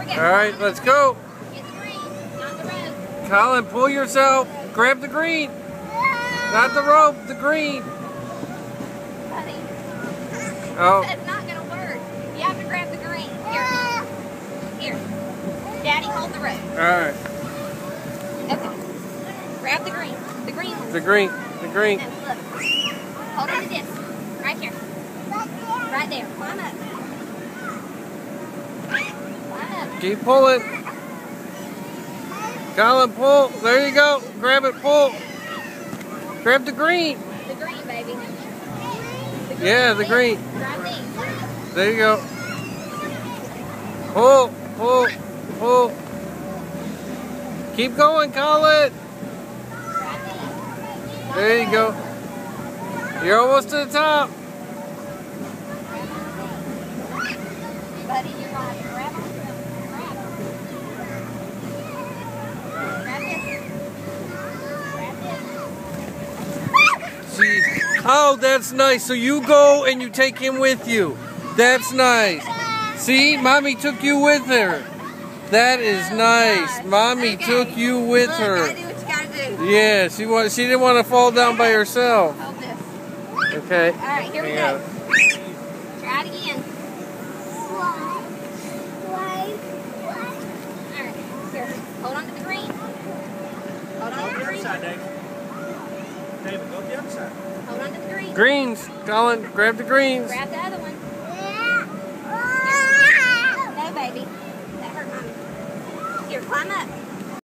Here we go. All right, let's go. Get the green, not the rope. Collin, pull yourself. Grab the green. Not the rope, the green. Buddy, Oh, that's not going to work. You have to grab the green. Here. Here. Daddy, hold the rope. all right. Okay. Grab the green. The green one. The green, the green. Hold on to this. Right here. Right there. Climb up. Keep pulling. Collin, pull. There you go. Grab it, pull. Grab the green. The green, baby. The green. Yeah, the green. These. There you go. Pull, pull, pull. Keep going, Collin. There you go. You're almost to the top. This. Grab this. See. Oh, that's nice. So you go and you take him with you. That's nice. See, mommy took you with her. That is nice. Mommy Okay. took you with Look, her. Gotta do what you gotta do. Yeah, she wanted, she didn't want to fall down by herself. Hold this. Okay. All right, here we Yeah. go. Try it again. All right, here. Hold on to the green. Hold on Go to the the green. side, David. David, go the other side. Hold on to the green. Greens, Collin, grab the greens. Grab the other one. No, baby. That hurt mommy. Here, climb up.